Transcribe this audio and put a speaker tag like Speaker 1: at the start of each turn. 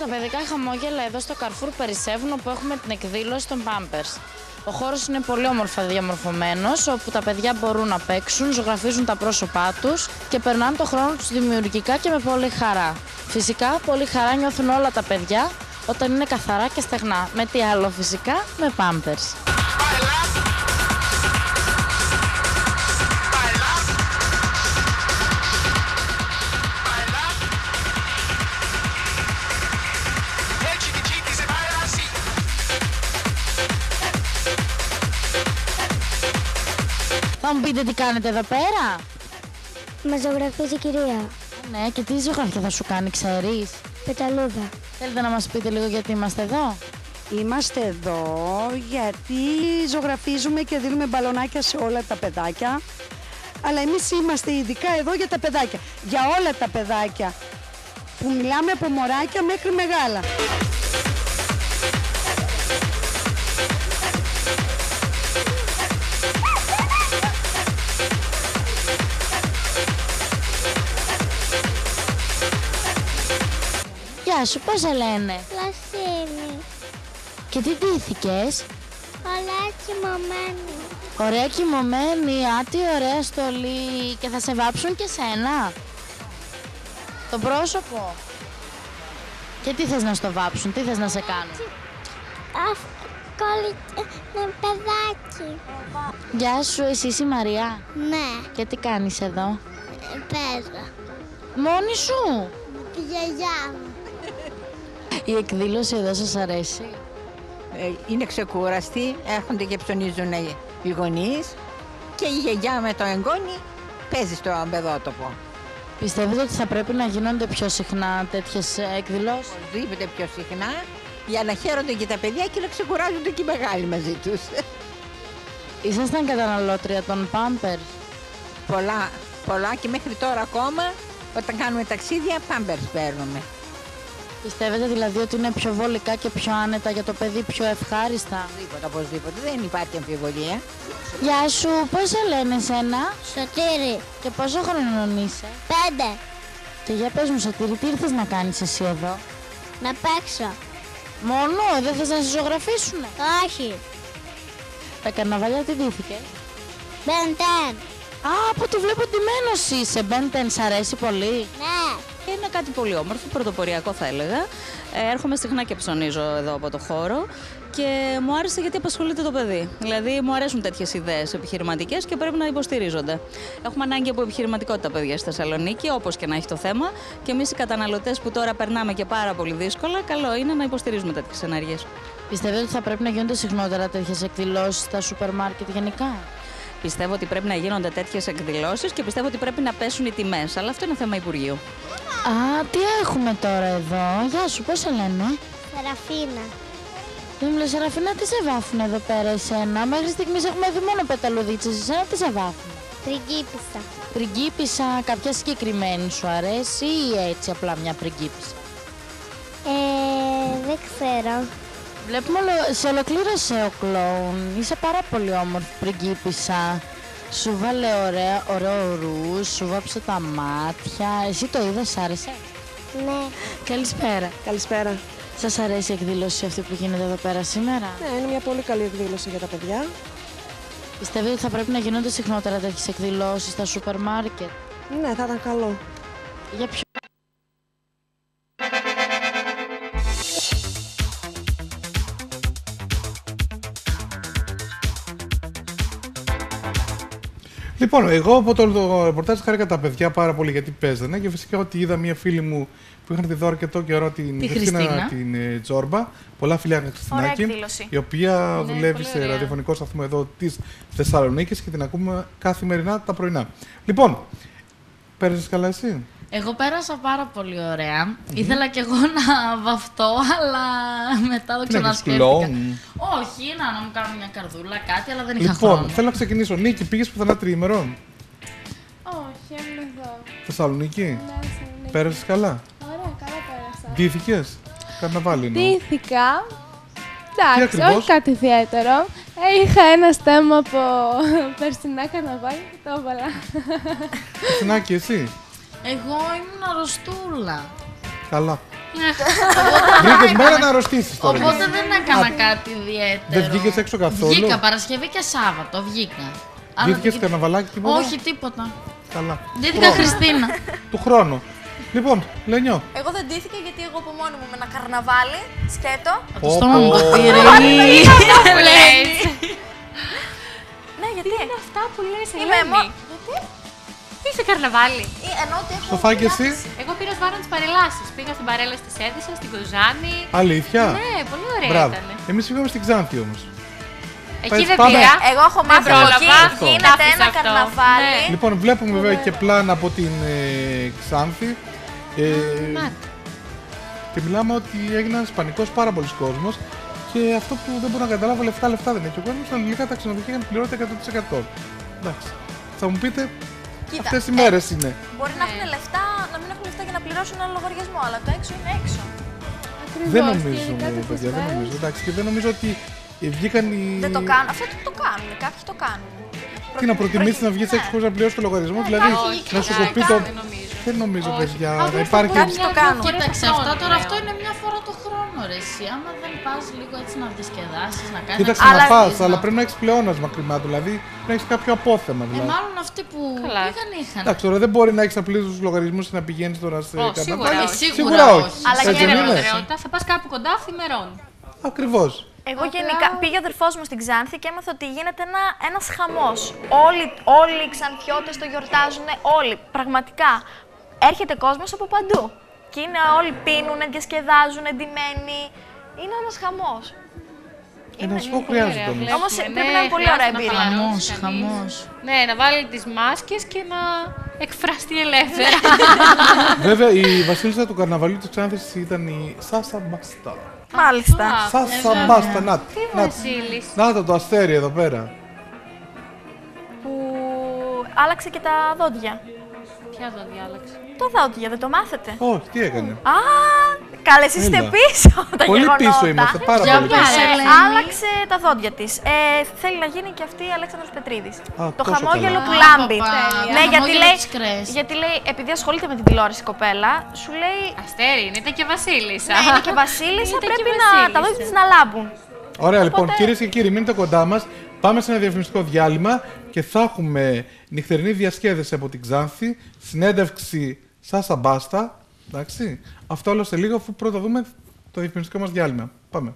Speaker 1: τα παιδικά χαμόγελα εδώ στο Καρφούρ περισσεύουν όπου έχουμε την εκδήλωση των Pampers. Ο χώρος είναι πολύ όμορφα διαμορφωμένος, όπου τα παιδιά μπορούν να παίξουν, ζωγραφίζουν τα πρόσωπά τους και περνάνε το χρόνο τους δημιουργικά και με πολύ χαρά. Φυσικά, πολύ χαρά νιώθουν όλα τα παιδιά όταν είναι καθαρά και στεγνά. Με τι άλλο φυσικά, με Pampers. Θα μου πείτε τι κάνετε εδώ πέρα.
Speaker 2: Μα ζωγραφίζει η κυρία.
Speaker 1: Ναι, και τι ζωγραφιά θα σου κάνει, ξέρεις;
Speaker 2: Πεταλούδα.
Speaker 1: Θέλετε να μας πείτε λίγο γιατί είμαστε εδώ;
Speaker 3: Είμαστε εδώ γιατί ζωγραφίζουμε και δίνουμε μπαλονάκια σε όλα τα παιδάκια. Αλλά εμείς είμαστε ειδικά εδώ για τα παιδάκια. Για όλα τα παιδάκια που μιλάμε από μωράκια μέχρι μεγάλα.
Speaker 1: Γεια σου, πώς σε λένε;
Speaker 2: Λασίμη.
Speaker 1: Και τι ντύθηκες;
Speaker 2: Ωραία κοιμωμένη.
Speaker 1: Ωραία κοιμωμένη, α, τι ωραία στολή. Και θα σε βάψουν και σένα. Το πρόσωπο. Και τι θες να στο βάψουν, τι θες να σε κάνουν;
Speaker 2: Κόλλη... με παιδάκι.
Speaker 1: Γεια σου, εσύ είσαι η Μαρία.
Speaker 2: Ναι,
Speaker 1: Και τι κάνεις εδώ;
Speaker 2: παίζω.
Speaker 1: Μόνη σου;
Speaker 2: Με τη γιαγιά μου.
Speaker 1: Η εκδήλωση εδώ σας αρέσει;
Speaker 4: Ε, είναι ξεκούραστοι, έρχονται και ψωνίζουν οι γονείς και η γιαγιά με το εγγόνι παίζει στο παιδότοπο.
Speaker 1: Πιστεύετε ότι θα πρέπει να γίνονται πιο συχνά τέτοιες ε, εκδηλώσεις;
Speaker 4: Οπωσδήποτε πιο συχνά για να χαίρονται και τα παιδιά και να ξεκουράζονται και οι μεγάλοι μαζί τους.
Speaker 1: Ήσασταν καταναλώτρια των Pampers;
Speaker 4: πολλά, πολλά και μέχρι τώρα ακόμα όταν κάνουμε ταξίδια πάμπερς παίρνουμε.
Speaker 1: Πιστεύετε δηλαδή ότι είναι πιο βολικά και πιο άνετα για το παιδί, πιο ευχάριστα;
Speaker 4: Οπωσδήποτε, οπωσδήποτε, δεν υπάρχει αμφιβολία.
Speaker 1: Γεια σου, πώς σε λένε εσένα;
Speaker 2: Σωτήρι.
Speaker 1: και πόσο χρονών είσαι;
Speaker 2: Πέντε.
Speaker 1: Και για πες μου Σωτήρη, τι ήρθες να κάνεις εσύ εδώ;
Speaker 2: Να παίξω.
Speaker 1: Μόνο, δεν θες να σε ζωγραφίσουνε.
Speaker 2: Όχι.
Speaker 1: Τα καρναβάλια τι ντύθηκε.
Speaker 2: Μπεντέν.
Speaker 1: Α, από τη βλέπω ντυμένος είσαι. Μπέντεν, σ' αρέσει πολύ.
Speaker 2: Ναι.
Speaker 5: Είναι κάτι πολύ όμορφο, πρωτοποριακό θα έλεγα. Ε, έρχομαι συχνά και ψωνίζω εδώ από το χώρο και μου άρεσε γιατί απασχολείται το παιδί. Δηλαδή, μου αρέσουν τέτοιες ιδέες επιχειρηματικές και πρέπει να υποστηρίζονται. Έχουμε ανάγκη από επιχειρηματικότητα, παιδιά, στη Θεσσαλονίκη, όπως και να έχει το θέμα. Και εμείς οι καταναλωτές που τώρα περνάμε και πάρα πολύ δύσκολα, καλό είναι να υποστηρίζουμε τέτοιες ενέργειες.
Speaker 1: Πιστεύετε ότι θα πρέπει να γίνονται συχνότερα τέτοιες εκδηλώσεις στα σούπερ μάρκετ γενικά;
Speaker 5: Πιστεύω ότι πρέπει να γίνονται τέτοιες εκδηλώσεις και πιστεύω ότι πρέπει να πέσουν οι τιμές. Αλλά αυτό είναι θέμα Υπουργείου.
Speaker 1: Α, τι έχουμε τώρα εδώ; Γεια σου, πώς σε λένε.
Speaker 2: Σεραφίνα.
Speaker 1: Δεν μου λες, Σεραφίνα, τι σε βάφουν εδώ πέρα εσένα; Μέχρι στιγμής έχουμε δει μόνο πεταλουδίτσες. Εσένα τι σε βάφουν;
Speaker 2: Πριγκίπισσα.
Speaker 1: Πριγκίπισσα, κάποια συγκεκριμένη σου αρέσει ή έτσι απλά μια πριγκίπισσα;
Speaker 2: Ε, δεν ξέρω.
Speaker 1: Βλέπουμε ολο... σε ολοκλήρωσε ο κλόουν. Είσαι πάρα πολύ όμορφη πριγκίπισσα. Σου βάλε ωραία, ωραίο ρούζ, σου βάψε τα μάτια. Εσύ το είδες, σ' άρεσε;
Speaker 2: Ναι.
Speaker 1: Καλησπέρα.
Speaker 6: Καλησπέρα.
Speaker 1: Σας αρέσει η εκδήλωση αυτή που γίνεται εδώ πέρα σήμερα;
Speaker 6: Ναι, είναι μια πολύ καλή εκδήλωση για τα παιδιά.
Speaker 1: Πιστεύετε ότι θα πρέπει να γίνονται συχνότερα τέτοιες εκδηλώσεις στα σούπερ μάρκετ;
Speaker 6: Ναι, θα ήταν καλό.
Speaker 1: Για ποιο
Speaker 7: Λοιπόν, εγώ από το, το ρεπορτάζ χάρηκα τα παιδιά πάρα πολύ γιατί παίζανε και φυσικά ότι είδα μια φίλη μου που είχαν εδώ αρκετό καιρό την
Speaker 1: Τη
Speaker 7: Χριστίνα
Speaker 1: Χριστίνα.
Speaker 7: την ε, Τζόρμπα. Πολλά φιλιά Χριστινάκη.
Speaker 8: εκδήλωση.
Speaker 7: Η οποία
Speaker 1: Ναι,
Speaker 7: δουλεύει
Speaker 1: πολύ
Speaker 7: σε
Speaker 1: ωραία.
Speaker 7: ραδιοφωνικό σταθμό εδώ της Θεσσαλονίκης και την ακούμε καθημερινά τα πρωινά. Λοιπόν, πέρασε καλά εσύ;
Speaker 1: Εγώ πέρασα πάρα πολύ ωραία. Ήθελα κι εγώ να βαφτώ, αλλά μετά το
Speaker 7: Τι να κάνεις,
Speaker 1: ξανασκέφτηκα.
Speaker 7: κλόουν;
Speaker 1: Όχι, να, να μου κάνω μια καρδούλα, κάτι, αλλά δεν είχα
Speaker 7: Λοιπόν,
Speaker 1: χρόνο.
Speaker 7: θέλω να ξεκινήσω. Νίκη, πήγες πουθενά τριήμερο.
Speaker 9: Όχι, έμεινε εδώ.
Speaker 7: Θεσσαλονίκη;
Speaker 9: Ναι, Θεσσαλονίκη.
Speaker 7: Πέρασες καλά;
Speaker 9: Ωραία, καλά πέρασα.
Speaker 7: Ντύθηκες; Καρναβάλι εννοώ.
Speaker 9: Ντύθηκα. Εντάξει,
Speaker 7: ακριβώς;
Speaker 9: όχι κάτι ιδιαίτερο. Ε, είχα ένα στέμμα από περσινά καρναβάλια και το έβαλα.
Speaker 7: Χριστινάκη, εσύ;
Speaker 1: Εγώ ήμουν αρρωστούλα.
Speaker 7: Καλά. Βρήκε μέρα να αρρωστήσεις τώρα.
Speaker 1: Οπότε δεν έκανα κάτι ιδιαίτερο.
Speaker 7: Δεν βγήκες έξω καθόλου;
Speaker 1: Βγήκα Παρασκευή και Σάββατο, βγήκα. Αλλά
Speaker 7: Βγήκες
Speaker 1: δεν-
Speaker 7: καρναβαλάκι τίποτα;
Speaker 1: Όχι, τίποτα.
Speaker 7: Καλά.
Speaker 1: Ντύθηκα Χριστίνα.
Speaker 7: Του χρόνου. Λοιπόν, Λενιό.
Speaker 8: Εγώ δεν ντύθηκα γιατί εγώ από μόνη μου με ένα καρναβάλι, σκέτο.
Speaker 1: Το στόμα μου το
Speaker 7: Πω, πω.
Speaker 1: πήρε.
Speaker 8: Ναι, γιατί;
Speaker 10: Είναι αυτά που λες,
Speaker 8: Είμαι
Speaker 10: Ελένη.
Speaker 8: μο-
Speaker 10: Είσαι καρναβάλι;
Speaker 8: Ή Εννοώ ότι έχω.
Speaker 7: Σοφάκι εσύ;
Speaker 10: Εγώ πήρα βάρο τις παρελάσεις. Πήγα στην παρέλαση τη Έδισα, στην Κοζάνη.
Speaker 7: Αλήθεια;
Speaker 10: Ναι, πολύ ωραία
Speaker 7: Μπράβο.
Speaker 10: ήταν.
Speaker 7: Εμείς πήγαμε στην Ξάνθη όμως.
Speaker 10: Εκεί δεν
Speaker 7: πάμε.
Speaker 10: πήγα.
Speaker 8: Εγώ έχω μάθει από
Speaker 10: πρόλαβα.
Speaker 8: εκεί
Speaker 10: Αυτό.
Speaker 8: γίνεται
Speaker 10: Τα άφησα
Speaker 8: ένα
Speaker 10: αυτό.
Speaker 8: καρναβάλι.
Speaker 10: Ναι.
Speaker 7: Λοιπόν, βλέπουμε βέβαια και πλάνα από την ε, Ξάνθη. Ε, και μιλάμε ότι έγινε ένας πανικός πάρα πολλοί κόσμος. Και αυτό που δεν μπορώ να καταλάβω, λεφτά λεφτά δεν έχει. Ο κόσμος στα ελληνικά τα ξενοδοχεία είχαν πληρώσει 100%. Εντάξει. Θα μου πείτε,
Speaker 8: Κοίτα,
Speaker 7: αυτές οι μέρες είναι.
Speaker 8: Μπορεί να έχουν λεφτά, να μην έχουν λεφτά για να πληρώσουν ένα λογαριασμό, αλλά το έξω είναι έξω.
Speaker 7: Δεν νομίζω, παιδιά, δεν νομίζω. Εντάξει, και δεν νομίζω ότι ε, βγήκαν οι.
Speaker 8: Δεν το κάνουν. Αυτό το, το κάνουν. Κάποιοι το κάνουν.
Speaker 7: Τι να προτιμήσεις να βγεις έξω χωρίς να πληρώσεις το λογαριασμό, δηλαδή
Speaker 8: κάποιοι
Speaker 7: να σου
Speaker 8: δεν
Speaker 7: κοπεί το.
Speaker 10: Δεν νομίζω.
Speaker 7: Δεν νομίζω, παιδιά,
Speaker 10: Απλώς
Speaker 7: να
Speaker 10: θα
Speaker 7: υπάρχει.
Speaker 10: πω
Speaker 8: Κάποιοι το κάνουν.
Speaker 1: Κοίταξε, αυτά τώρα αυτό είναι μια φορά το χρόνο, ρε εσύ. Άμα δεν πας λίγο έτσι να διασκεδάσεις, να κάνεις.
Speaker 7: Κοίταξε
Speaker 8: Αλλά-
Speaker 7: να πας, αλλά πρέπει να έχεις πλεόνασμα χρημάτων, δηλαδή πρέπει να έχεις κάποιο απόθεμα.
Speaker 1: Ε,
Speaker 7: Δηλαδή.
Speaker 1: μάλλον αυτοί που
Speaker 10: Καλά.
Speaker 1: πήγαν είχαν.
Speaker 7: Εντάξει, τώρα δεν μπορεί να έχεις απλήρω του λογαριασμούς και να πηγαίνεις τώρα σε
Speaker 10: Ω,
Speaker 7: καρναβάλι.
Speaker 10: σίγουρα όχι.
Speaker 1: Σίγουρα όχι.
Speaker 8: Αλλά
Speaker 7: Έτσι
Speaker 10: Δεν
Speaker 8: και
Speaker 7: δεν
Speaker 10: είναι
Speaker 7: είναι.
Speaker 10: προτεραιότητα. Θα πας κάπου κοντά θημερών.
Speaker 7: Ακριβώς.
Speaker 8: Εγώ γενικά πήγε ο αδερφός μου στην Ξάνθη και έμαθα ότι γίνεται ένα, ένας χαμός. Όλοι, όλοι οι Ξανθιώτες το γιορτάζουν, όλοι, πραγματικά. Έρχεται κόσμος από παντού. Και είναι όλοι πίνουν, διασκεδάζουν, εντυμένοι. Είναι ένας χαμός.
Speaker 7: Ε, να σου πω χρειάζεται όμως.
Speaker 10: Βλέπουμε,
Speaker 8: Όμως
Speaker 10: ναι,
Speaker 8: πρέπει να είναι πολύ ωραία
Speaker 10: χρειάζεται να
Speaker 8: εμπειρία.
Speaker 10: χαλαρώσει
Speaker 1: Χαμός,
Speaker 10: κανείς.
Speaker 1: χαμός.
Speaker 10: Ναι, να βάλει τις μάσκες και να εκφραστεί ελεύθερα.
Speaker 7: Βέβαια, η βασίλισσα του καρναβαλιού τη Ξάνθη ήταν η Σάσα Μπάστα.
Speaker 8: Μάλιστα.
Speaker 7: Σάσα Μπάστα, να,
Speaker 10: Τι
Speaker 7: να,
Speaker 10: Βασίλης.
Speaker 7: να το, το αστέρι εδώ πέρα.
Speaker 8: Που άλλαξε και τα δόντια.
Speaker 10: Ποια το διάλεξε.
Speaker 8: Τα δόντια, δεν το μάθετε.
Speaker 7: Όχι, τι έκανε.
Speaker 8: Α, καλέ, εσείς είστε
Speaker 7: Έλα.
Speaker 8: πίσω από τα
Speaker 7: Πολύ
Speaker 8: γεγονότα.
Speaker 7: πίσω είμαστε, πάρα
Speaker 1: Για
Speaker 7: πολύ
Speaker 1: πες,
Speaker 7: πίσω.
Speaker 1: Ελένη.
Speaker 8: Άλλαξε τα δόντια της. Ε, θέλει να γίνει και αυτή η Αλέξανδρος Πετρίδης.
Speaker 7: Α,
Speaker 8: το
Speaker 7: τόσο
Speaker 8: χαμόγελο
Speaker 7: καλά.
Speaker 8: του
Speaker 1: Α,
Speaker 8: Λάμπη.
Speaker 1: παπά.
Speaker 8: Ναι, γιατί
Speaker 1: Χαμόγελο
Speaker 8: λέει,
Speaker 1: της Κρές.
Speaker 8: γιατί λέει, επειδή ασχολείται με την τηλεόραση η κοπέλα, σου λέει.
Speaker 10: Αστέρι, είναι, ήταν και Βασίλισσα.
Speaker 8: Ναι, είναι και Βασίλισσα,
Speaker 10: Ήταν και
Speaker 8: πρέπει να
Speaker 10: Βασίλισσα.
Speaker 8: τα δόντια της να λάμπουν.
Speaker 7: Ωραία, λοιπόν, κυρίες και κύριοι, μείνετε κοντά μας. Πάμε σε ένα διαφημιστικό διάλειμμα και θα έχουμε νυχτερινή διασκέδαση από την Ξάνθη, συνέντευξη Σάσα Μπάστα. Εντάξει. Αυτό όλο σε λίγο, αφού πρώτα δούμε το διαφημιστικό μας διάλειμμα. Πάμε.